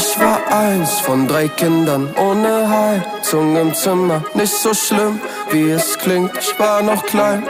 Ich war eins von drei Kindern ohne Heizung im Zimmer. Nicht so schlimm, wie es klingt, ich war noch klein